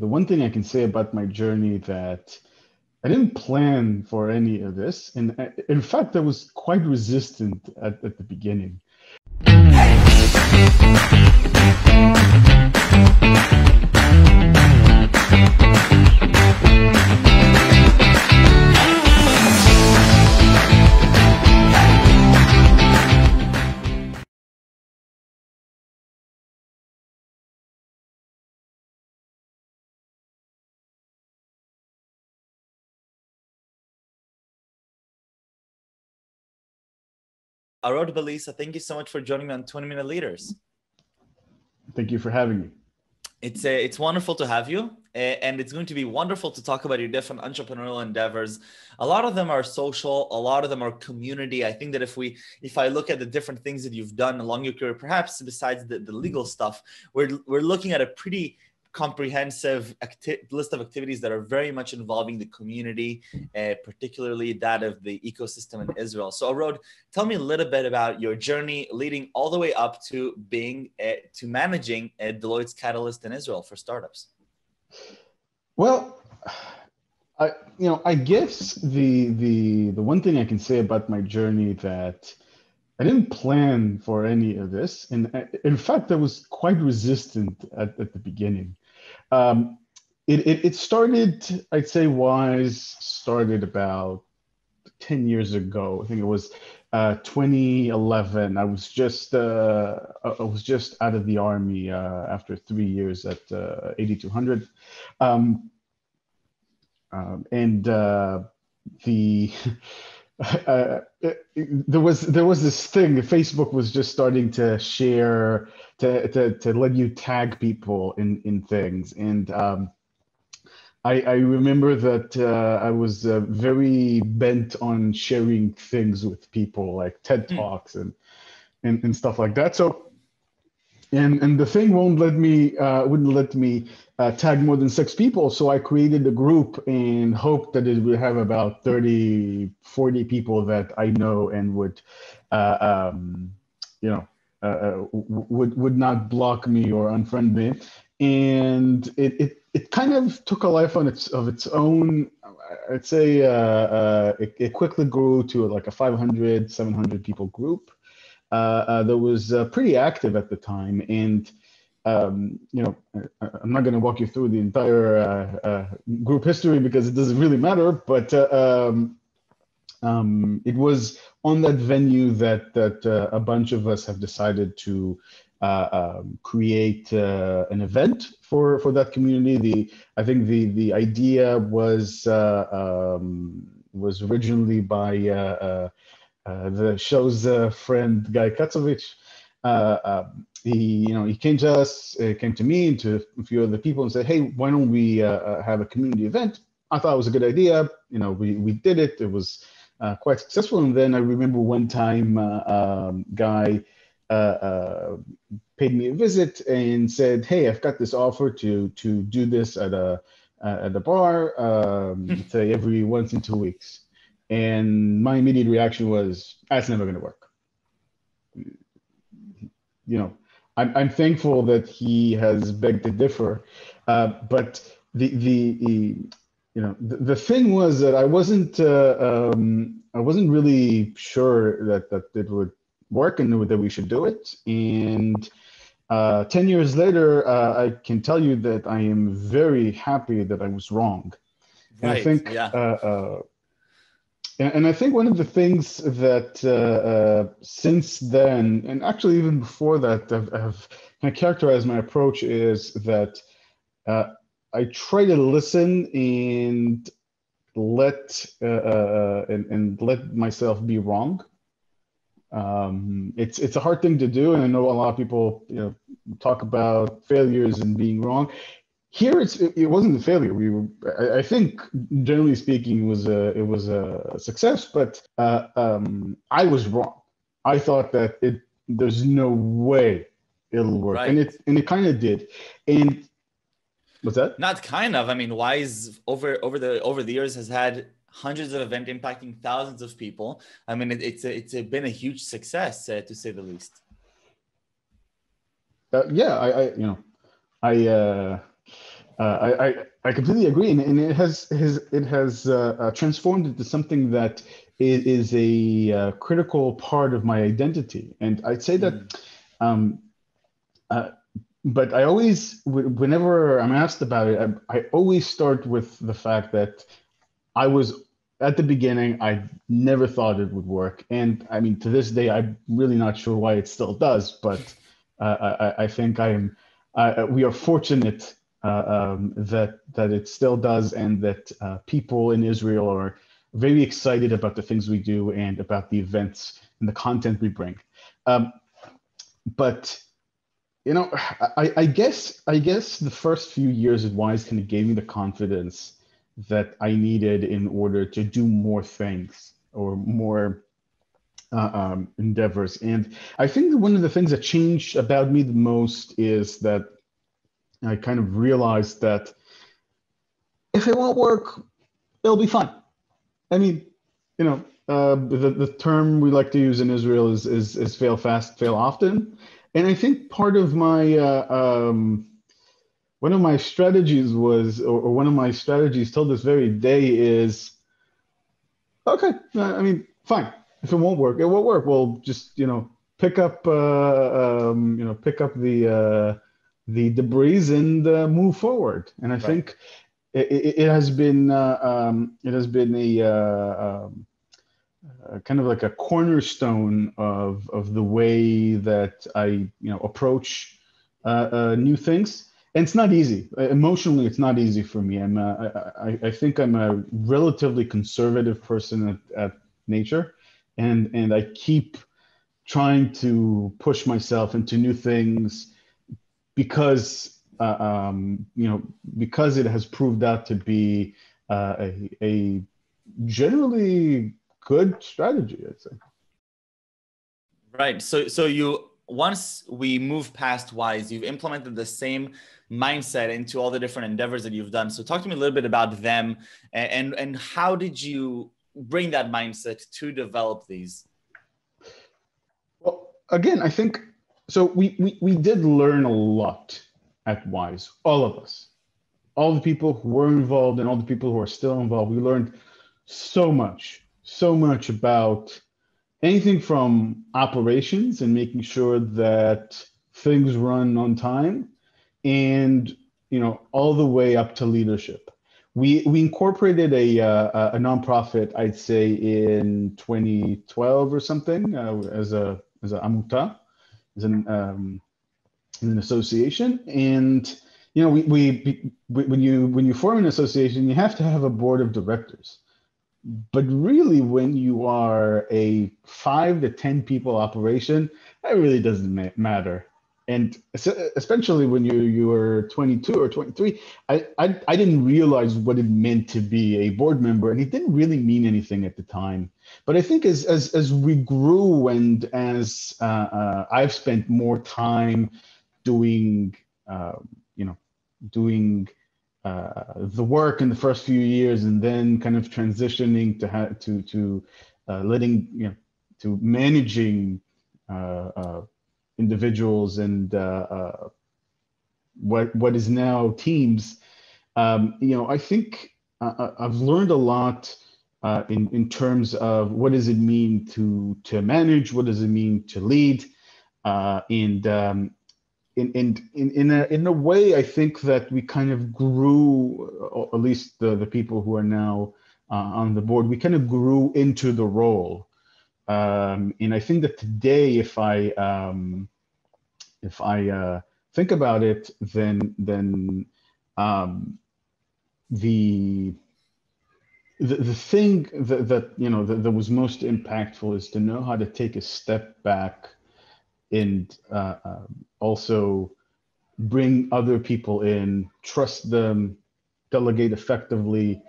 The one thing I can say about my journey that I didn't plan for any of this. And I, in fact, I was quite resistant at, at the beginning. Arod Balissa, thank you so much for joining me on 20 Minute Leaders. Thank you for having me. It's uh, it's wonderful to have you, and it's going to be wonderful to talk about your different entrepreneurial endeavors. A lot of them are social, a lot of them are community. I think that if we, if I look at the different things that you've done along your career, perhaps besides the, the legal stuff, we're we're looking at a pretty comprehensive acti- list of activities that are very much involving the community, uh, particularly that of the ecosystem in Israel. So, Arod, tell me a little bit about your journey leading all the way up to being uh, to managing uh, Deloitte's Catalyst in Israel for startups. Well, I you know I guess the the the one thing I can say about my journey that I didn't plan for any of this. And uh, in fact, I was quite resistant at, at the beginning. Um, it, it, it, started, I'd say Wize started about 10 years ago. I think it was uh, 2011. I was just uh, I was just out of the army uh, after three years at uh, 8200. Um, um, and uh, the there was there was this thing facebook was just starting to share to to, to let you tag people in in things and um, I, I remember that uh, I was uh, very bent on sharing things with people like TED hmm. Talks mm. and, and and stuff like that. So and and the thing won't let me uh, wouldn't let me uh, tag more than six people. So i created a group and hoped that it would have about 30 40 people that i know and would uh, um, you know uh, uh, would would not block me or unfriend me. And it, it it kind of took a life on its of its own. I'd say uh, it, it quickly grew to like a 500 700 people group. Uh, uh, that was uh, pretty active at the time. And, um, you know, I'm not going to walk you through the entire group history because it doesn't really matter, but um, um, it was on that venue that that uh, a bunch of us have decided to uh, um, create uh, an event for for that community. The I think the the idea was um, was originally by uh, the show's uh, friend Guy Katzovich. Uh, um, he, you know, he came to us, uh, came to me and to a few other people and said, "Hey, why don't we uh, uh, have a community event?" I thought it was a good idea. You know, we we did it. It was quite successful. And then I remember one time, um, Guy. Uh, paid me a visit and said, "Hey, I've got this offer to to do this at a at a bar, um, hmm. say every once in two weeks." And my immediate reaction was, that's never going to work. You know, I'm, I'm thankful that he has begged to differ. Uh, but the, the, the, you know, the, the thing was that I wasn't, uh, um, I wasn't really sure that, that it would work and that we should do it. And uh, 10 years later, uh, I can tell you that I am very happy that I was wrong. And I think yeah. Uh, uh and I think one of the things that uh, uh, since then, and actually even before that, I've, I've kind of characterized my approach is that uh, I try to listen and let uh, uh, and, and, let myself be wrong. Um, it's it's a hard thing to do, and I know a lot of people you know talk about failures and being wrong here it's it, it wasn't a failure. We were I, I, think generally speaking it was a it was a success but uh, um, i was wrong. I thought that it there's no way it'll work. Right. and it and it kind of did. And what's that? Not kind of. I mean Wize over over the over the years has had hundreds of events impacting thousands of people. I mean it, it's a, it's a, been a huge success uh, to say the least. Uh, yeah I, I you know i uh uh, I, I completely agree, and, and it has, has it has uh, uh, transformed into something that is, is a uh, critical part of my identity. And I'd say that, mm. um, uh, but I always, whenever I'm asked about it, I, I always start with the fact that I was at the beginning, I never thought it would work, and I mean to this day, I'm really not sure why it still does, but uh, I, I, think I am. Uh, we are fortunate um, that that it still does, and that uh, people in Israel are very excited about the things we do and about the events and the content we bring. Um, but you know, I, I, guess I guess the first few years at Wize kind of gave me the confidence that I needed in order to do more things or more uh, um, endeavors. And I think one of the things that changed about me the most is that I kind of realized that if it won't work, it'll be fine. I mean, you know, uh, the, the term we like to use in Israel is, is, is fail fast, fail often. And I think part of my, uh, um, one of my strategies was, or, or, one of my strategies till this very day is, okay, I mean, fine. If it won't work, it won't work. We'll just, you know, pick up, uh, um, you know, pick up the, uh, the debris and uh, move forward. And I right. think it, it, has been uh, um, it has been a, uh, um, uh, kind of like a cornerstone of of the way that I you know approach uh, uh, new things. And it's not easy. Emotionally, it's not easy for me. I'm I, I think I'm a relatively conservative person at, at nature, and and I keep trying to push myself into new things because uh, um, you know because it has proved out to be uh, a, a generally good strategy i'd say. Right. So so you once we move past Wize you've implemented the same mindset into all the different endeavors that you've done. So talk to me a little bit about them and and, and how did you bring that mindset to develop these? Well again i think so we, we, we did learn a lot at Wize, all of us, all the people who were involved and all the people who are still involved. We learned so much, so much about anything from operations and making sure that things run on time and you know all the way up to leadership we we incorporated a uh, a nonprofit i'd say in 2012 or something uh, as a as a amuta as an um, an association, and you know we, we, we when you when you form an association, you have to have a board of directors. But really, when you are a five to ten people operation, that really doesn't ma- matter and especially when you you were 22 or 23 I, I i didn't realize what it meant to be a board member and it didn't really mean anything at the time. But i think as as as we grew and as uh, uh, i've spent more time doing uh, you know doing uh, the work in the first few years and then kind of transitioning to ha- to to uh, letting you know to managing uh, individuals and uh, uh, what what is now teams, um, you know, I think uh, I've learned a lot uh, in in terms of what does it mean to to manage, what does it mean to lead, uh, and um, in, in, in, in, a, in a way, I think that we kind of grew, at least the, the people who are now uh, on the board, we kind of grew into the role. Um, and I think that today, if I um, if I uh, think about it, then then um, the, the the thing that, that you know that, that, was most impactful is to know how to take a step back and uh, uh, also bring other people in, trust them, delegate effectively,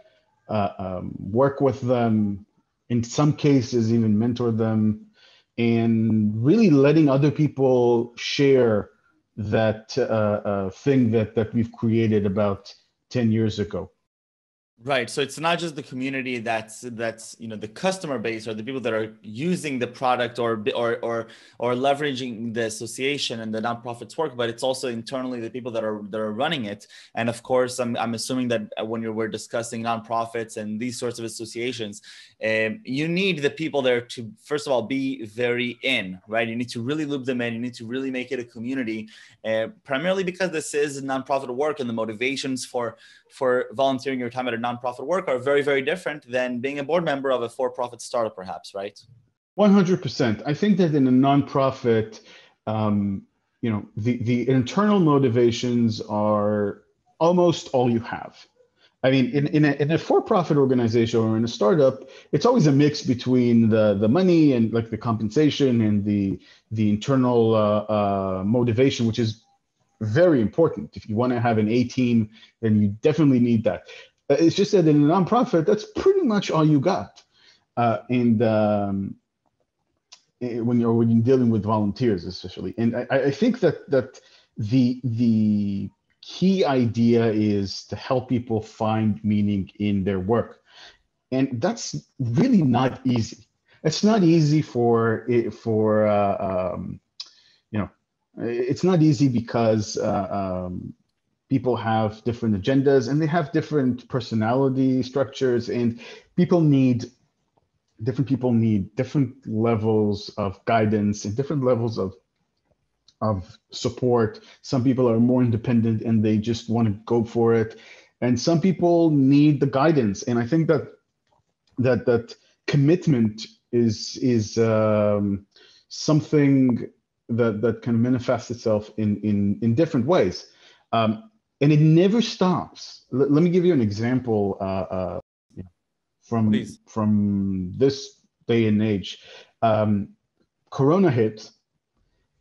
uh, um, work with them, in some cases even mentor them and really letting other people share that uh, uh, thing that that we've created about 10 years ago Right. So it's not just the community that's that's you know the customer base or the people that are using the product or or or or leveraging the association and the nonprofits work, but it's also internally the people that are that are running it. And of course, I'm I'm assuming that when you were discussing nonprofits and these sorts of associations, um, you need the people there to first of all be very in, right? You need to really loop them in. You need to really make it a community, uh, primarily because this is nonprofit work and the motivations for for volunteering your time at a nonprofit work are very, very different than being a board member of a for-profit startup, perhaps, right? 100%. I think that in a nonprofit, um, you know, the, the internal motivations are almost all you have. I mean, in, in a, in a for-profit organization or in a startup, it's always a mix between the, the money and like the compensation and the, the internal uh, uh, motivation, which is very important. If you want to have an A team, then you definitely need that. Uh, it's just that in a nonprofit, that's pretty much all you got. Uh, and um, when you're when you're dealing with volunteers, especially, and I, I think that that the the key idea is to help people find meaning in their work, and that's really not easy. It's not easy for it for uh, um, you know it's not easy because uh, um, people have different agendas and they have different personality structures and people need different people need different levels of guidance and different levels of of support. Some people are more independent and they just want to go for it. And some people need the guidance. And i think that that that commitment is is um, something that that can manifest itself in in in different ways, um, and it never stops. L- let me give you an example uh, uh, from Please. from this day and age. Um, Corona hit,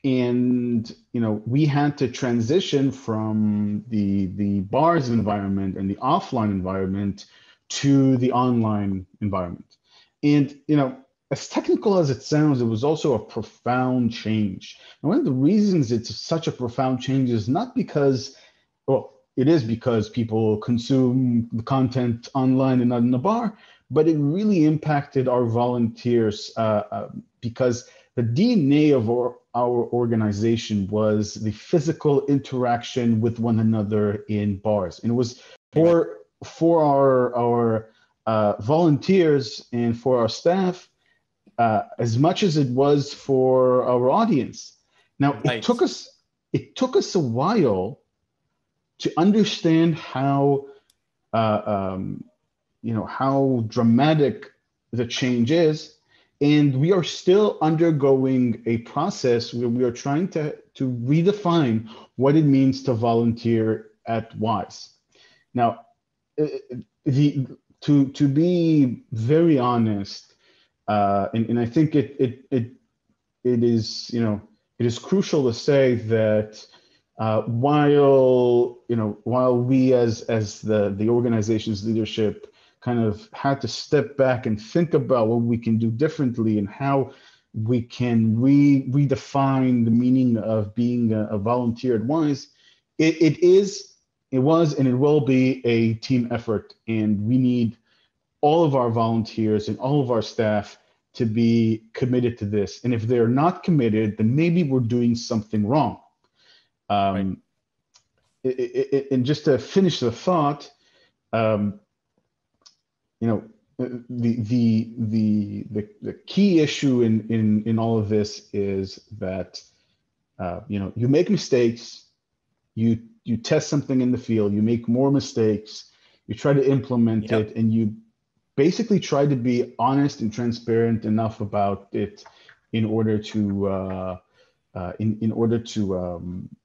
and you know we had to transition from the the bars environment and the offline environment to the online environment, and you know as technical as it sounds, it was also a profound change. And one of the reasons it's such a profound change is not because, well, it is because people consume the content online and not in the bar, but it really impacted our volunteers uh, uh, because the DNA of our, our organization was the physical interaction with one another in bars. And it was for, for our, our uh, volunteers and for our staff uh, as much as it was for our audience. Now right. it took us it took us a while to understand how uh, um, you know how dramatic the change is, and we are still undergoing a process where we are trying to to redefine what it means to volunteer at Wize. Now, uh, the to to be very honest uh, and, and I think it, it, it, it is, you know, it is crucial to say that uh, while, you know, while we as, as the, the organization's leadership kind of had to step back and think about what we can do differently and how we can re, redefine the meaning of being a, a volunteer at Wize, it, it is, it was, and it will be a team effort. And we need all of our volunteers and all of our staff to be committed to this. And if they're not committed, then maybe we're doing something wrong. Um, right. it, it, it, and just to finish the thought, um, you know, the, the the the the key issue in in in all of this is that uh, you know you make mistakes, you you test something in the field, you make more mistakes, you try to implement yep. it, and you basically try to be honest and transparent enough about it in order to uh, uh, in, in order to um, uh,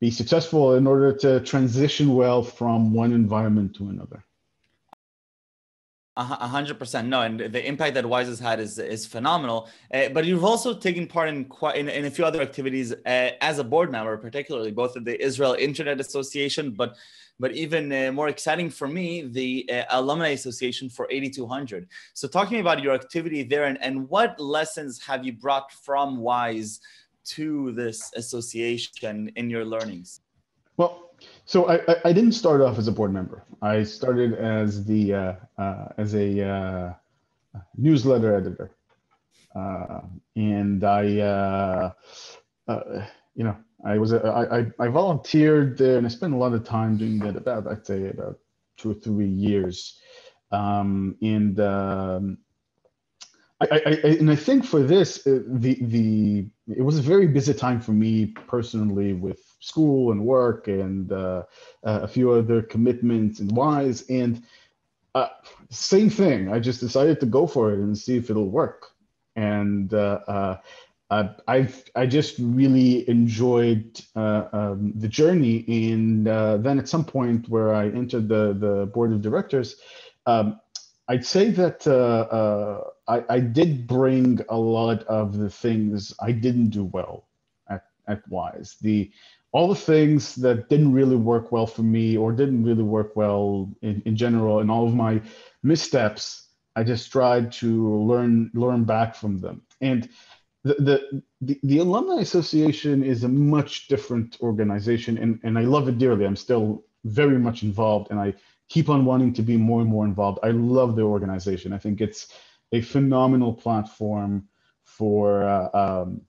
be successful in order to transition well from one environment to another a hundred percent no, and the impact that Wize has had is is phenomenal. Uh, but you've also taken part in quite in, in a few other activities uh, as a board member, particularly both of the Israel Internet Association, but but even uh, more exciting for me, the uh, Alumni Association for 8200. So, talking about your activity there and, and what lessons have you brought from Wize to this association in your learnings? Well, so I, I, I, didn't start off as a board member. I started as the uh, uh, as a uh, newsletter editor, uh, and I uh, you know I was I volunteered there and I spent a lot of time doing that. About I'd say about two or three years, um, and um, I, I, and I think for this the the it was a very busy time for me personally with school and work and uh, uh, a few other commitments and Wize. And uh, same thing. I just decided to go for it and see if it'll work. And uh, uh, I I just really enjoyed uh, um, the journey. And then at some point where I entered the the board of directors. Um, I'd say that uh, uh, I, I, did bring a lot of the things I didn't do well at, at Wize. The all the things that didn't really work well for me or didn't really work well in, in general and all of my missteps i just tried to learn learn back from them. And the, the the, the alumni association is a much different organization and, and i love it dearly. I'm still very much involved and i keep on wanting to be more and more involved. I love the organization. I think it's a phenomenal platform for uh, um,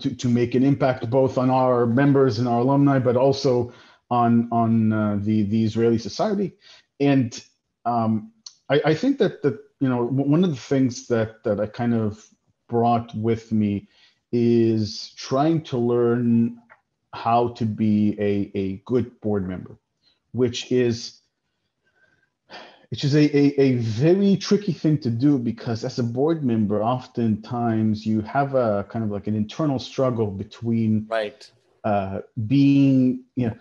to, to make an impact both on our members and our alumni, but also on on uh, the the Israeli society. And um, I, I, think that that you know one of the things that that I kind of brought with me is trying to learn how to be a, a good board member, which is which is a, a, a, very tricky thing to do because as a board member oftentimes you have a kind of like an internal struggle between right. uh, being you know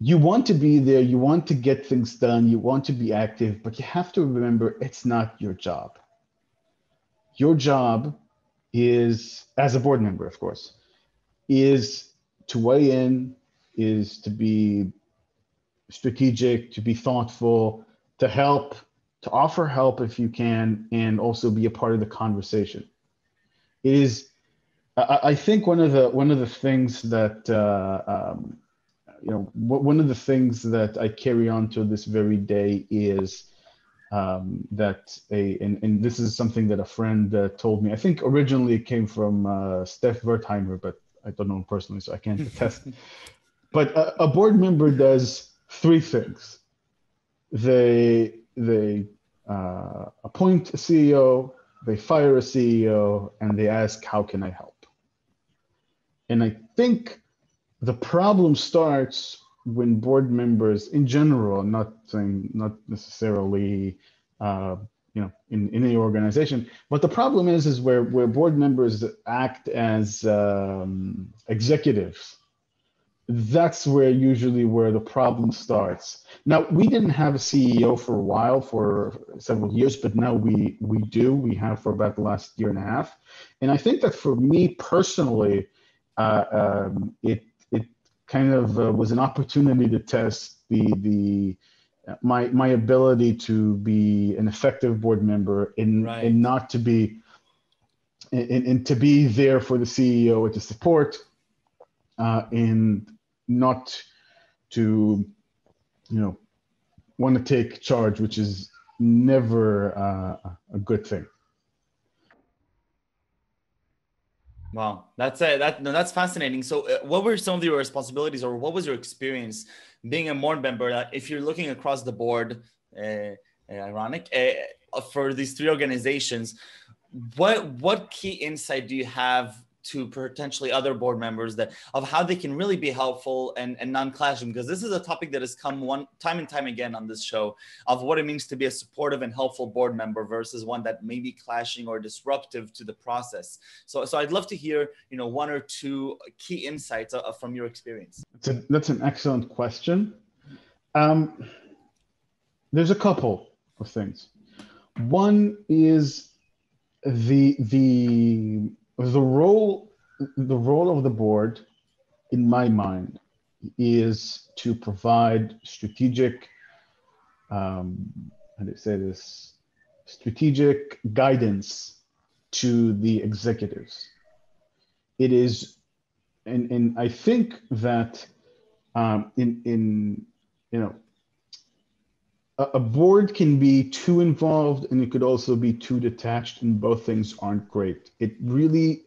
you want to be there you want to get things done you want to be active but you have to remember it's not your job. Your job is as a board member of course is to weigh in is to be strategic to be thoughtful to help, to offer help if you can, and also be a part of the conversation. It is, I, I think, one of the one of the things that uh, um, you know, one of the things that I carry on to this very day is um, that a and, and this is something that a friend uh, told me. I think originally it came from uh, Stef Wertheimer, but I don't know him personally, so I can't attest. but a, a board member does three things they they uh, appoint a CEO, they fire a CEO, and they ask, "How can I help?" And I think the problem starts when board members, in general, not saying not necessarily, uh, you know, in, in any organization, but the problem is is where where board members act as um, executives that's where usually where the problem starts. Now we didn't have a CEO for a while, for several years, but now we we do. We have for about the last year and a half, and I think that for me personally, uh, um, it it kind of uh, was an opportunity to test the the my my ability to be an effective board member and right. and not to be and, and to be there for the CEO and to support and not to, you know, want to take charge, which is never uh, a good thing. Wow, that's a, that no, that's fascinating. So, uh, what were some of your responsibilities, or what was your experience being a board member? That if you're looking across the board, uh, ironic uh, for these three organizations, what what key insight do you have to potentially other board members that of how they can really be helpful and, and non-clashing because this is a topic that has come one time and time again on this show of what it means to be a supportive and helpful board member versus one that may be clashing or disruptive to the process. So so i'd love to hear you know one or two key insights uh, from your experience. That's, a, that's an excellent question. Um, there's a couple of things. One is the the the role the role of the board in my mind is to provide strategic um, how do you say this? Strategic guidance to the executives. It is and, and i think that um, in in you know a, board can be too involved and it could also be too detached, and both things aren't great. It really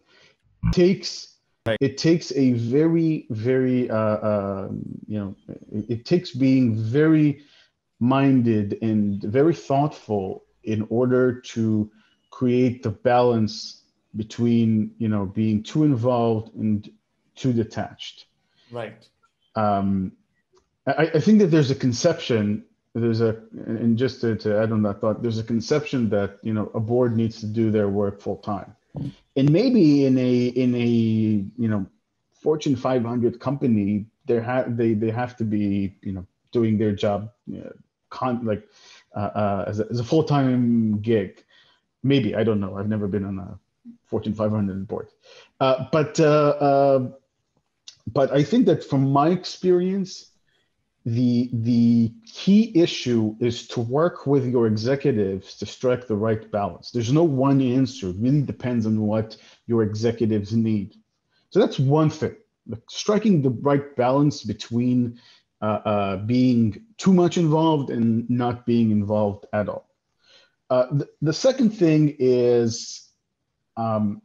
takes it takes a very very uh, uh, you know it, it takes being very minded and very thoughtful in order to create the balance between you know being too involved and too detached Right. um, I, I think that there's a conception there's a and just to, to add on that thought there's a conception that you know a board needs to do their work full time and maybe in a in a you know fortune 500 company there have they they have to be you know doing their job you know, con- like uh, uh, as, a, as a full-time gig. Maybe i don't know. I've never been on a fortune 500 board. Uh, but uh, uh, but I think that from my experience, the the key issue is to work with your executives to strike the right balance. There's no one answer. It really depends on what your executives need. So that's one thing. Striking the right balance between uh, uh, being too much involved and not being involved at all. Uh, the, the second thing is um,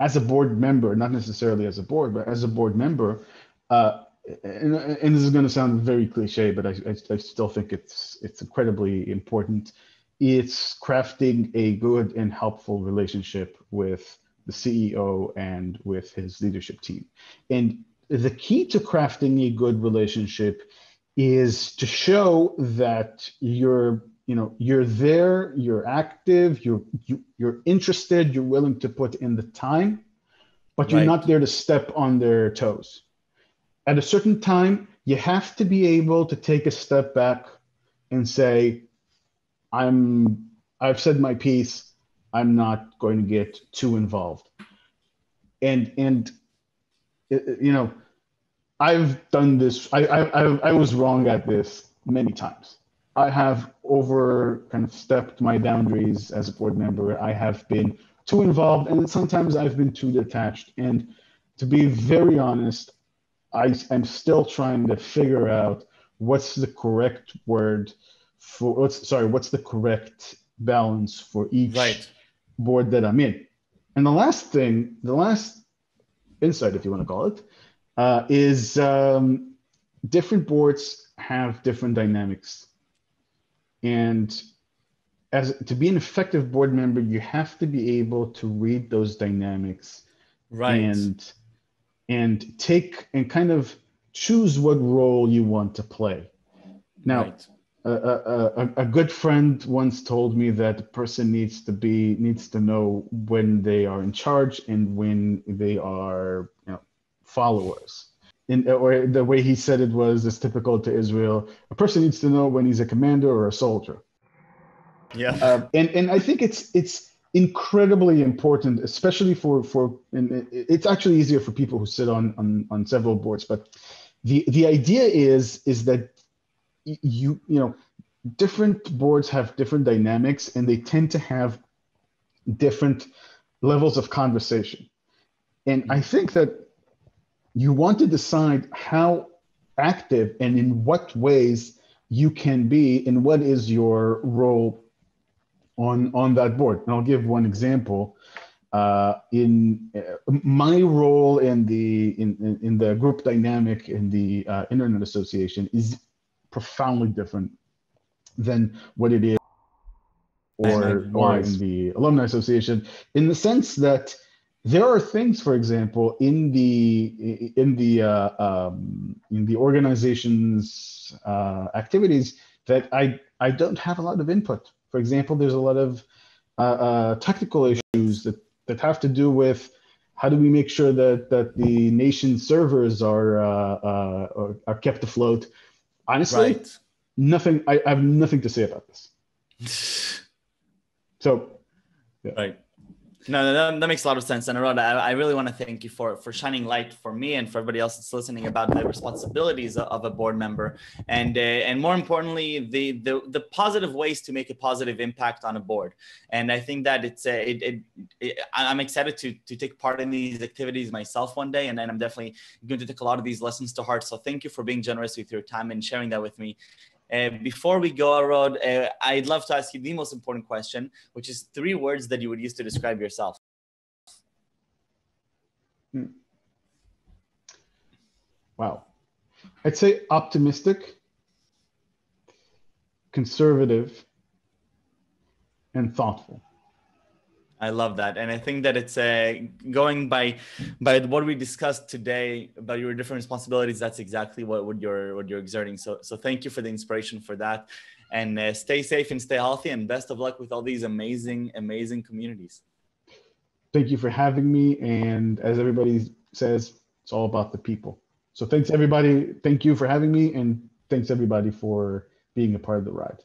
as a board member, not necessarily as a board, but as a board member, uh, and, and this is going to sound very cliche, but I, I, I still think it's it's incredibly important. It's crafting a good and helpful relationship with the CEO and with his leadership team. And the key to crafting a good relationship is to show that you're you know you're there you're active you're you, you're interested you're willing to put in the time but you're Right. not there to step on their toes at a certain time you have to be able to take a step back and say i'm i've said my piece i'm not going to get too involved and and uh, you know i've done this i i, I was wrong at this many times I have over kind of stepped my boundaries as a board member. I have been too involved, and sometimes I've been too detached. And to be very honest, I am still trying to figure out what's the correct word for what's sorry, what's the correct balance for each Right. board that I'm in. And the last thing, the last insight, if you want to call it, uh, is um, different boards have different dynamics. And as to be an effective board member, you have to be able to read those dynamics Right. and and take and kind of choose what role you want to play. Now, right. a, a, a, a good friend once told me that a person needs to be needs to know when they are in charge and when they are you know, followers. In, or the way he said it was is typical to Israel. A person needs to know when he's a commander or a soldier. Yeah. Um, and and I think it's it's incredibly important, especially for for and it's actually easier for people who sit on on on several boards. But the the idea is is that you you know different boards have different dynamics and they tend to have different levels of conversation. And I think that you want to decide how active and in what ways you can be and what is your role on on that board. And I'll give one example. Uh, in uh, my role in the in, in, in the group dynamic in the uh, Internet Association is profoundly different than what it is or, or in the Alumni Association, in the sense that there are things, for example, in the in the uh, um, in the organization's uh, activities that I I don't have a lot of input. For example, there's a lot of uh, uh, technical issues that that have to do with how do we make sure that that the nation's servers are uh, uh, are- kept afloat. Honestly, Right. nothing. I, I have nothing to say about this. So Right. No, that, that makes a lot of sense. And Arad, I, I really want to thank you for for shining light for me and for everybody else that's listening about the responsibilities of a board member, and uh, and more importantly, the, the the positive ways to make a positive impact on a board. And I think that it's uh, it, it, it, I'm excited to to take part in these activities myself one day, and then I'm definitely going to take a lot of these lessons to heart. So thank you for being generous with your time and sharing that with me. Uh, before we go, Arod, uh, I'd love to ask you the most important question, which is three words that you would use to describe yourself. Hmm. Wow. I'd say optimistic, conservative, and thoughtful. I love that, and I think that it's uh, going by by what we discussed today about your different responsibilities. That's exactly what, what you're what you're exerting. So so thank you for the inspiration for that, and uh, stay safe and stay healthy, and best of luck with all these amazing amazing communities. Thank you for having me, and as everybody says, it's all about the people. So thanks everybody. Thank you for having me, and thanks everybody for being a part of the ride.